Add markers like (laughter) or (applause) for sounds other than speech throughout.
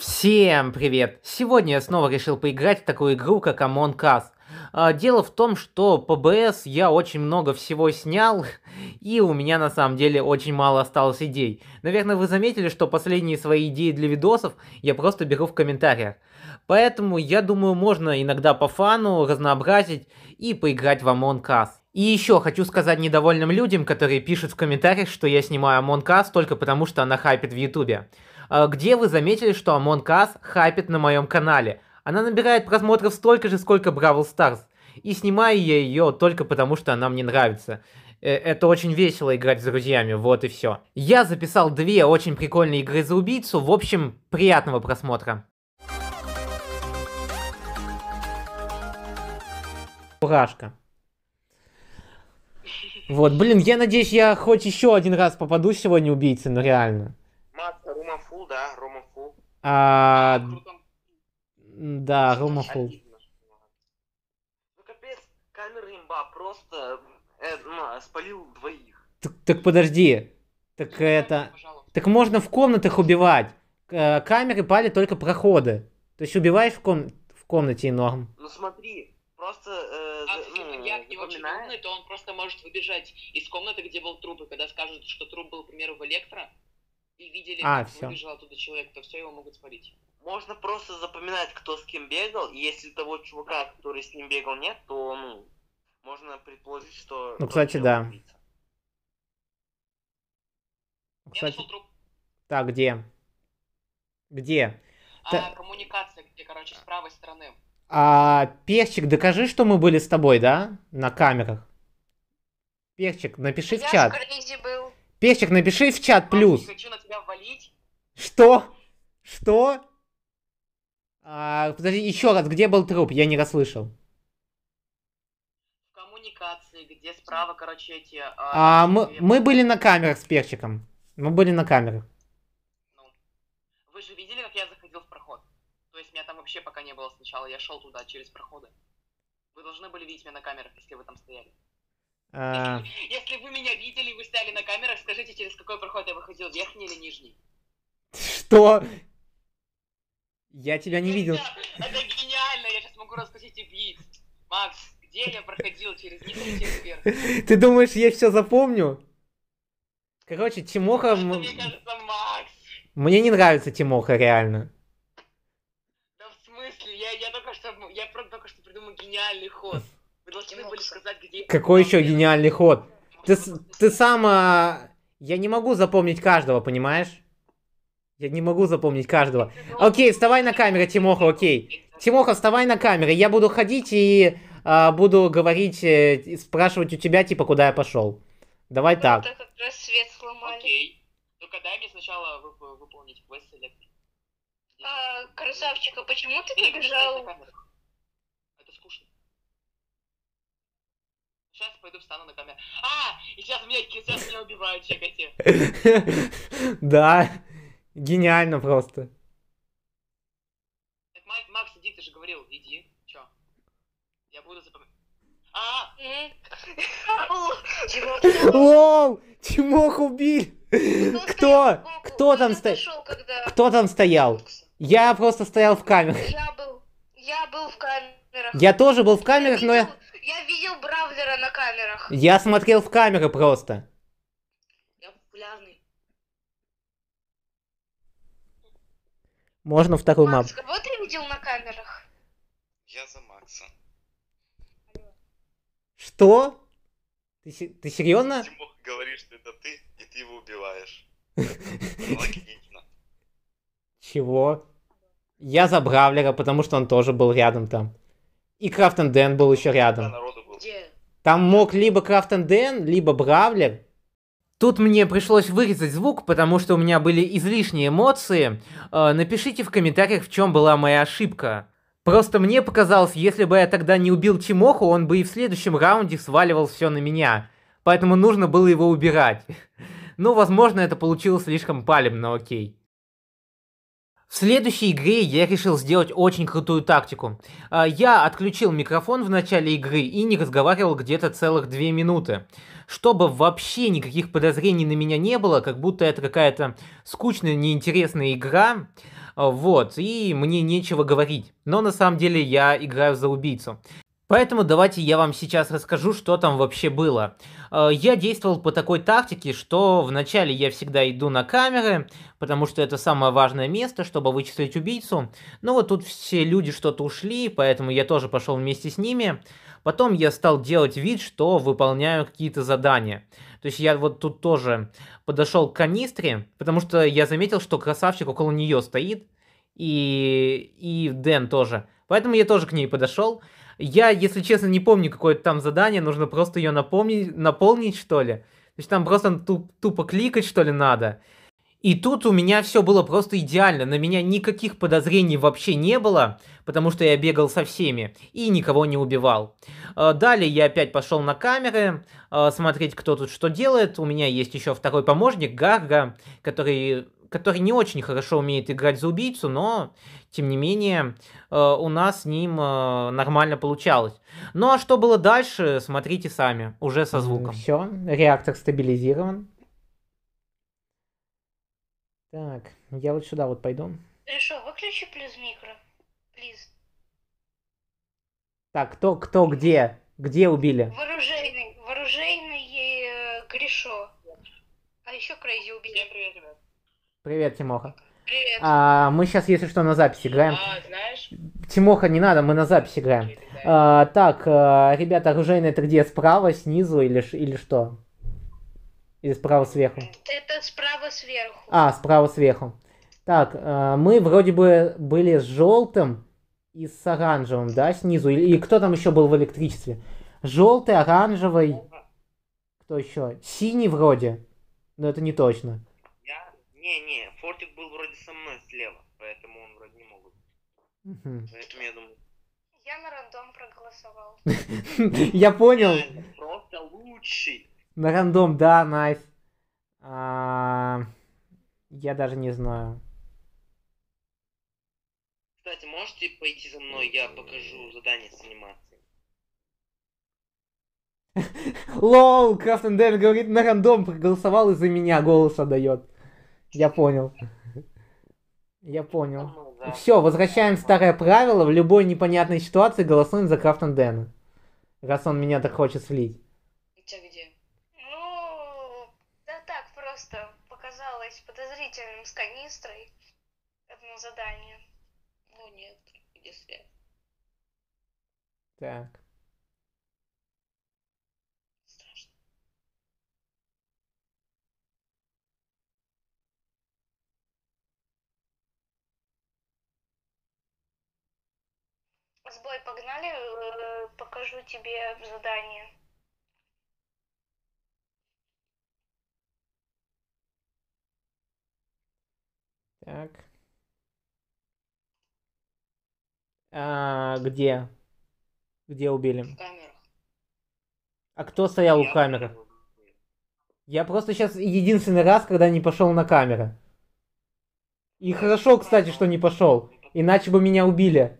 Всем привет! Сегодня я снова решил поиграть в такую игру, как Among Us. А, Дело в том, что по БС я очень много всего снял, (laughs) и у меня на самом деле очень мало осталось идей. Наверное, вы заметили, что последние свои идеи для видосов я просто беру в комментариях. Поэтому я думаю, можно иногда по фану разнообразить и поиграть в Among Us. И еще хочу сказать недовольным людям, которые пишут в комментариях, что я снимаю Among Us только потому, что она хайпит в Ютубе. А, Где вы заметили, что Among Us хайпит на моем канале? Она набирает просмотров столько же, сколько Бравл Старс. И снимаю я ее только потому, что она мне нравится. Э, Это очень весело играть с друзьями, вот и все. Я записал две очень прикольные игры за убийцу. В общем, приятного просмотра. Фуражка. Вот, блин, я надеюсь, я хоть еще один раз попаду сегодня убийцей, но реально. Рума Фул, да, Рома Фул. А, Круто. да, Рома Фул. Что- Ну капец, камера имба просто э, ну, спалил двоих. Так, так подожди. Так это... Пожалуйста. Так можно в комнатах убивать. Э, Камеры палят только проходы. То есть убиваешь в, ком... в комнате и норм. Ну смотри, просто э, А за- если ну, маньяк не очень умный, то он просто может выбежать из комнаты, где был труп, и когда скажут, что труп был, к примеру, в электро, и видели, А, как всё. выбежал оттуда человек, то все его могут спалить. Можно просто запоминать, кто с кем бегал, и если того чувака, который с ним бегал, нет, то, ну, можно предположить, что... Ну, кстати, да. убийца. Я Кстати, так, где? Где? А, Та- коммуникация, где, короче, с правой стороны. А, Перчик, докажи, что мы были с тобой, да? На камерах. Перчик, напиши в Я чат. в Крейзи был. Перчик, напиши в чат плюс. Не хочу на тебя валить. Что? Что? А, подожди, еще раз, где был труп? Я не расслышал. В коммуникации, где справа, короче, эти... А, мы, две- мы были на камерах с Перчиком. Мы были на камерах. Ну, вы же видели, как я заходил в проход? То есть меня там вообще пока не было сначала, я шел туда через проходы. Вы должны были видеть меня на камерах, если вы там стояли. А, (laughs) Если вы меня видели, вы стояли на камерах, скажите, через какой проход я выходил, верхний или нижний? что? Я тебя не видел. Это гениально, я сейчас могу раскусить убийц. Макс, где я проходил, через низ или через верх? Ты думаешь, я все запомню? Короче, Тимоха... Мне кажется, Макс. Мне не нравится Тимоха, реально. Да в смысле, я, я только что, я про- только что придумал гениальный ход. Вы должны были сказать, где... Какой еще гениальный ход? Ты, ты сам... а, Я не могу запомнить каждого, понимаешь? Я не могу запомнить каждого. Окей, вставай на камеру, Тимоха, окей. Тимоха, вставай на камеру. Я буду ходить и а, буду говорить, э, и спрашивать у тебя, типа, куда я пошел. Давай так. Это как раз свет сломали. Окей. Только дай мне сначала вы- выполнить квест электрикой. А, красавчик, а почему ты побежал? камерах. Это скучно. Сейчас пойду встану на камеру. А! И сейчас меня, сейчас меня убивают, чекайте. (laughs) Да, гениально просто. Так, Макс, иди, ты же говорил, иди. Чё? Я буду запоминать. А! Чего? (laughs) Лол, Тимоху убили. Кто? Кто там стоял? Кто там стоял? Я просто стоял в камерах. Я был. Я был в камерах. Я тоже был в камерах, но я... видел- Я видел Бравлера на камерах. Я смотрел в камеры просто. Я популярный. Можно вторую мапу. Макс, кого ты видел на камерах? Я за Макса. Что? Ты, ты серьезно? Тимох говорит, что это ты, и ты его убиваешь. (laughs) Логично. Чего? Я за Бравлера, потому что он тоже был рядом там. И Крафтен Дэн был еще рядом. Где? Там мог либо Крафтен Дэн, либо Бравлер. Тут мне пришлось вырезать звук, потому что у меня были излишние эмоции. Э, напишите в комментариях, в чем была моя ошибка. Просто мне показалось, если бы я тогда не убил Тимоху, он бы и в следующем раунде сваливал все на меня. Поэтому нужно было его убирать. (laughs) Ну, возможно, это получилось слишком палем, но окей. В следующей игре я решил сделать очень крутую тактику. А, Я отключил микрофон в начале игры и не разговаривал где-то целых две минуты. Чтобы вообще никаких подозрений на меня не было, как будто это какая-то скучная, неинтересная игра, Вот, и мне нечего говорить. Но на самом деле я играю за убийцу. Поэтому давайте я вам сейчас расскажу, что там вообще было. Э, Я действовал по такой тактике, что вначале я всегда иду на камеры, потому что это самое важное место, чтобы вычислить убийцу. Но вот тут все люди что-то ушли, поэтому я тоже пошел вместе с ними. Потом я стал делать вид, что выполняю какие-то задания. То есть я вот тут тоже подошел к канистре, потому что я заметил, что красавчик около нее стоит, и, и Дэн тоже. Поэтому я тоже к ней подошел. Я, если честно, не помню какое-то там задание, нужно просто ее напомнить, наполнить, что ли. То есть там просто туп- тупо кликать, что ли, надо. И тут у меня все было просто идеально, на меня никаких подозрений вообще не было, потому что я бегал со всеми и никого не убивал. Э, Далее я опять пошел на камеры, э, смотреть, кто тут что делает. У меня есть еще второй помощник, Гарга, который, который не очень хорошо умеет играть за убийцу, но, тем не менее, э, у нас с ним э, нормально получалось. Ну а что было дальше, смотрите сами, уже со звуком. Все, реактор стабилизирован. Так, я вот сюда вот пойду. Решо, выключи плюс микро. Плиз. Так, кто, кто, где? Где убили? Вооружейный. Вооружейный э, Гришо. А еще Крейзи убили. Всем привет, ребят. Привет, Тимоха. Привет. А, мы сейчас, если что, на запись играем. А, знаешь, Тимоха, не надо, мы на запись играем. А, так, а, ребята, оружейный это где? Справа, снизу или, или что? Или справа сверху? Это справа сверху. А, справа сверху. Так, а, мы вроде бы были с желтым и с оранжевым, да, снизу. И, и кто там еще был в электричестве? Желтый, оранжевый. Кто еще? Синий вроде. Но это не точно. Не-не, Фортик был вроде со мной слева, поэтому он вроде не мог быть. Мгм. Поэтому я думаю, Я на рандом проголосовал. (laughs) Я понял. реально, просто лучший. На рандом, да, найс. А, Я даже не знаю. Кстати, можете пойти за мной, я покажу задание с анимацией. (laughs) Лол, Крафтен Дэн говорит, на рандом проголосовал и за меня голос отдает. Я понял. (laughs) Я понял. Ну, да. Все, возвращаем старое правило. В любой непонятной ситуации голосуем за Крафтен Дэна. Раз он меня так хочет слить. тебя где? Ну, да так просто показалось подозрительным с канистрой. Одно задание. Ну нет, где свет? Так. Сбой, погнали, э, покажу тебе задание. Так. А, где? Где убили? В камерах. А кто стоял у Я камеры? покажу. Я просто сейчас единственный раз, когда не пошел на камеры. И хорошо, кстати, что не пошел. Иначе бы меня убили.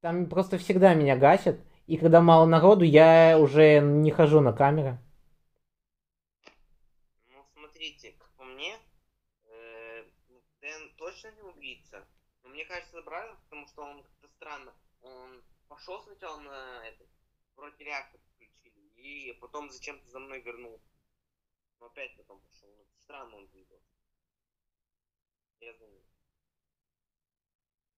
Там просто всегда меня гасят. И когда мало народу, я уже не хожу на камеры. Ну, смотрите, как по мне, э, Дэн точно не убийца. Но мне кажется, правильно, потому что он как-то странно. Он пошел сначала на это, вроде реактор включили, и потом зачем-то за мной вернул. Но опять потом пошел. Ну, странно он двигался. Я знаю.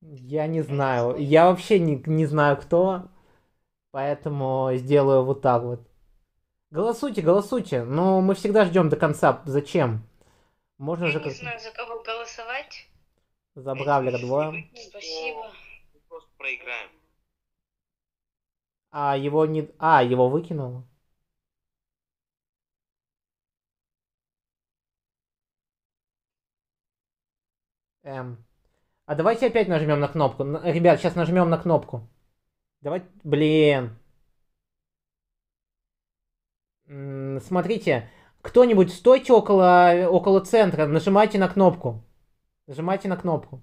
Я не знаю. Я вообще не, не знаю, кто. Поэтому сделаю вот так вот. Голосуйте, голосуйте. Но мы всегда ждем до конца. Зачем? Можно Я же не знаю, за кого голосовать. за Бравлера двое. Спасибо. Мы просто проиграем. А его не... А, его выкинуло. Эм. А давайте опять нажмем на кнопку. Ребят, сейчас нажмем на кнопку. Давай, блин. Смотрите, кто-нибудь стойте около, около центра, нажимайте на кнопку. Нажимайте на кнопку.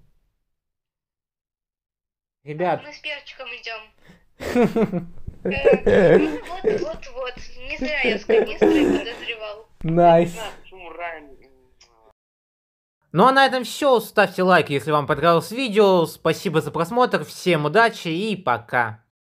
Ребят. Мы с перчиком идем. (laughs) Э, Вот, вот, вот. Не зря я с канистрой подозревал. Nice. Почему Райан... Ну а на этом все. Ставьте лайк, если вам понравилось видео. Спасибо за просмотр. Всем удачи и пока.